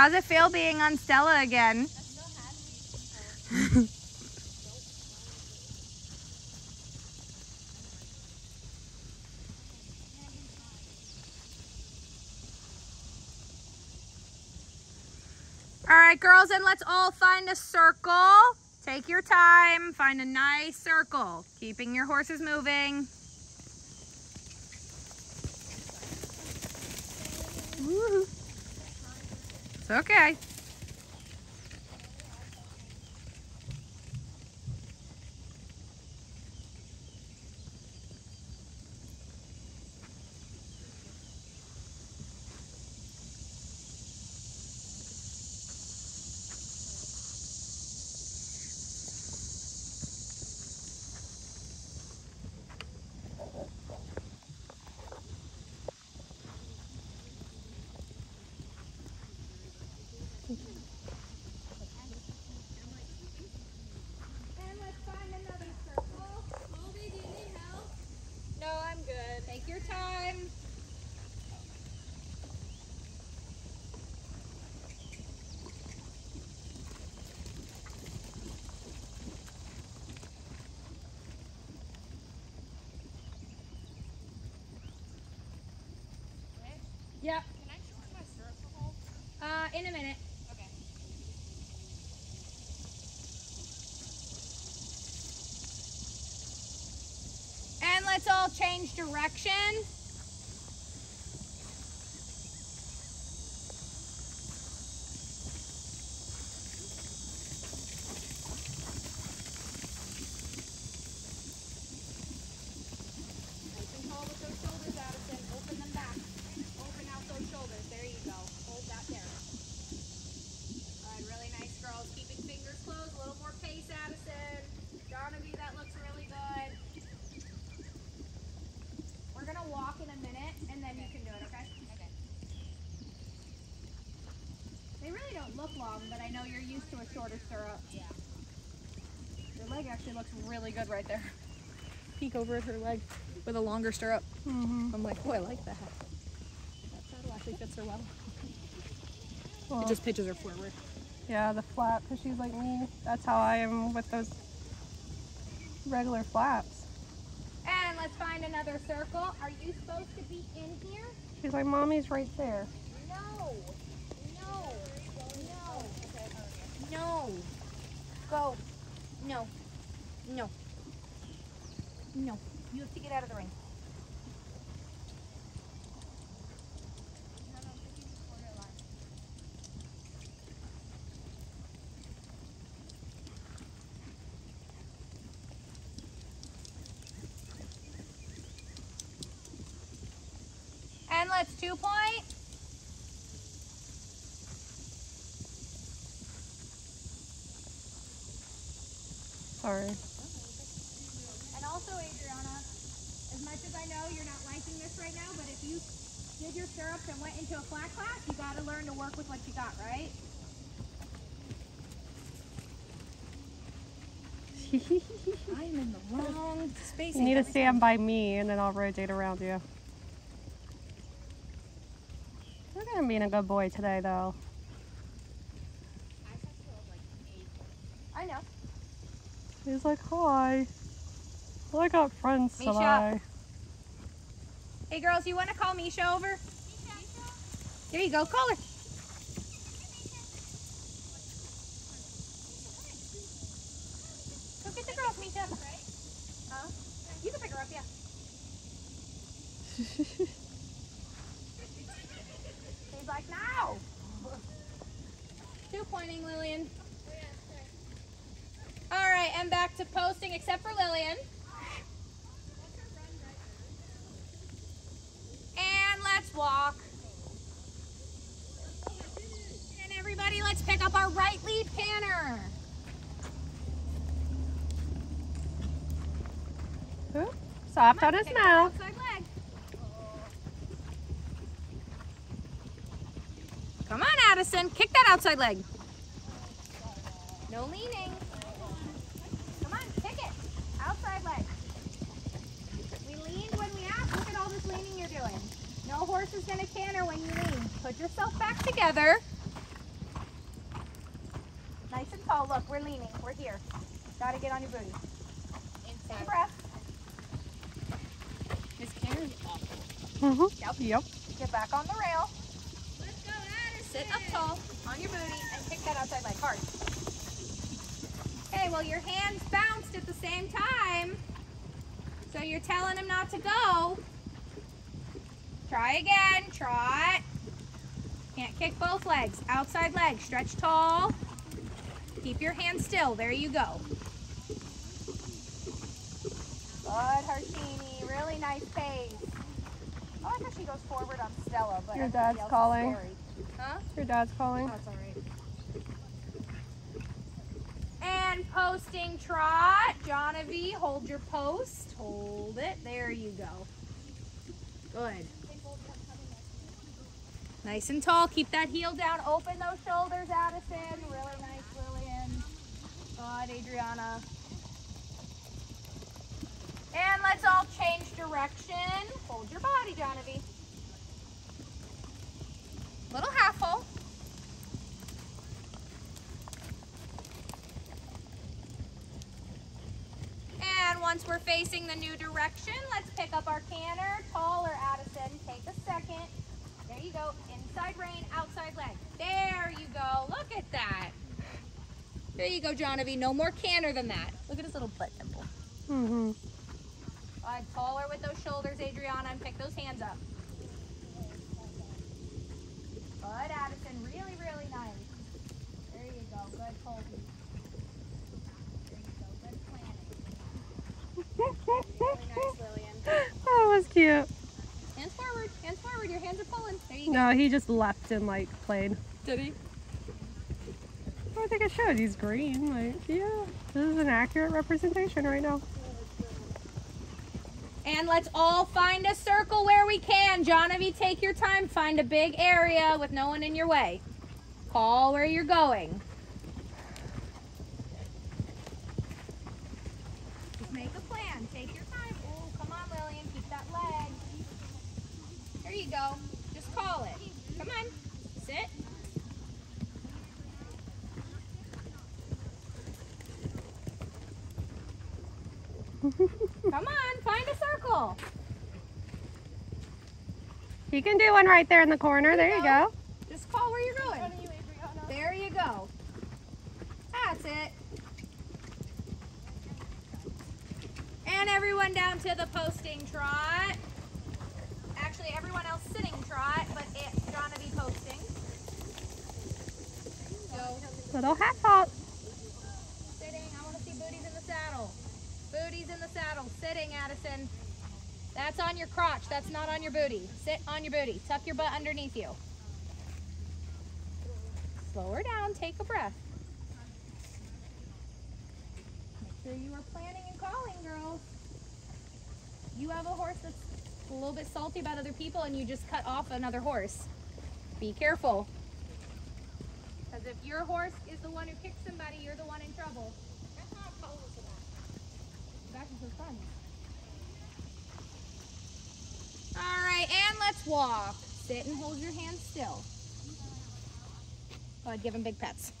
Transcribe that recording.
How's it feel being on Stella again? All right, girls, and let's all find a circle. Take your time, find a nice circle, keeping your horses moving. Woo. It's okay. And let's find another circle. Moby, do you need help? No, I'm good. Take your time. Yep. Can I show her my syrup to? Uh, in a minute. Let's all change direction. Nice and tall with those shoulders, Addison. Open them back. Open out those shoulders. There you go. Hold that there. All right, really nice, girls. Keeping fingers closed. A little more pace, Addison. Donovan, that looks really good. We're gonna walk in a minute and then you can do it, okay? Okay. They really don't look long, but I know you're used to a shorter stirrup. Yeah. Your leg actually looks really good right there. Peek over at her leg with a longer stirrup. Mm-hmm. I'm like, oh, I like that. That saddle actually fits her well. Well, It just pitches her forward. yeah, the flap, because she's like me. That's how I am with those regular flaps. And let's find another circle. Are you supposed to be in here? She's like, mommy's right there. No. No. Go. No. No. No. You have to get out of the ring. And let's two point. Sorry. And also, Adriana, as much as I know you're not liking this right now, but if you did your stirrups and went into a flat class, you got to learn to work with what you got, right? I'm in the wrong space. you need to stand by me and then I'll rotate around you. Look going to being a good boy today, though. I have to hold like eight. I know. He's like, hi. Well, I got friends Misha. today. Hey, girls, you want to call Misha over? Misha. There you go. Call her. Go get the girls, Misha. Huh? You can pick her up, yeah. He's like, no. Two pointing, Lillian. Right, and back to posting, except for Lillian. And let's walk. And everybody, let's pick up our right lead canter. Oop, Soft on his mouth. Come on, Addison. Kick that outside leg. No leaning. Come on, kick it. Outside leg. We leaned when we asked. Look at all this leaning you're doing. No horse is going to canter when you lean. Put yourself back together. tall. Look, we're leaning. We're here. Gotta get on your booty. Take a Inside. breath. This camera's awful. Mm-hmm. Yep. Yep. Get back on the rail. Let's go, Addison. Sit up tall on your booty and kick that outside leg hard. Okay, well your hands bounced at the same time. So you're telling him not to go. Try again, trot. Can't kick both legs. Outside leg, stretch tall. Keep your hands still. There you go. Good, Harshini. Really nice pace. I like how she goes forward on Stella, but Your dad's calling. scary. Huh? Your dad's calling. That's all right. And posting trot. Jonavi, hold your post. Hold it. There you go. Good. Nice and tall. Keep that heel down. Open those shoulders, Addison. Really nice, Lillian. Good, Adriana. And let's all change direction. Hold your body, Jonavi. Little half halt. And once we're facing the new direction, let's pick up our canter. Taller, Addison. Take a second. There you go. Inside rein, outside leg. There you go. Look at that. There you go, Jonavi. No more canter than that. Look at his little butt dimple. Mm-hmm. Uh, taller with those shoulders, Adriana, and pick those hands up. Good, Addison. Really, really nice. There you go. Good, Colby. There you go. Good planning. Really nice, Lillian. That was cute. Hands forward. Hands forward. Your hands are pulling. There you go. No, he just left and like played. Did he? I think it should. He's green. Like, yeah. This is an accurate representation right now. And let's all find a circle where we can. Jonavi, take your time. Find a big area with no one in your way. Call where you're going. Just make a plan. Take your time. Oh, come on, Lillian. Keep that leg. There you go. Just call it. Come on. Sit. Come on. Find circle. He can do one right there in the corner. There you go. Just call where you're going. There you go. That's it. And everyone down to the posting trot. Actually, everyone else sitting trot, but it's gonna be posting. So, Little hat hop. sitting. I want to see booties in the saddle. Booties in the saddle. Sitting, Addison. That's on your crotch. That's not on your booty. Sit on your booty. Tuck your butt underneath you. Slow her down. Take a breath. Make sure you are planning and calling, girls. You have a horse that's a little bit salty about other people and you just cut off another horse. Be careful. Because if your horse is the one who kicks somebody, you're the one in trouble. That's not that. That's just fun. All right, and let's walk. Sit and hold your hands still. Go ahead, give him big pets.